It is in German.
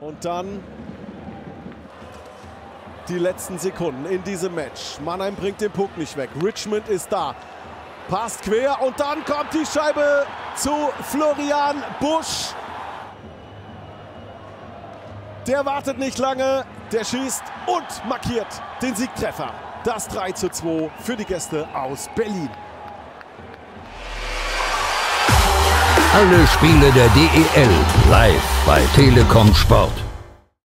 Und dann die letzten Sekunden in diesem Match. Mannheim bringt den Puck nicht weg. Richmond ist da. Passt quer und dann kommt die Scheibe zu Florian Busch. Der wartet nicht lange, der schießt und markiert den Siegtreffer. Das 3 zu 2 für die Gäste aus Berlin. Alle Spiele der DEL live bei Telekom Sport.